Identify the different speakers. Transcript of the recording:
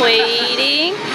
Speaker 1: waiting.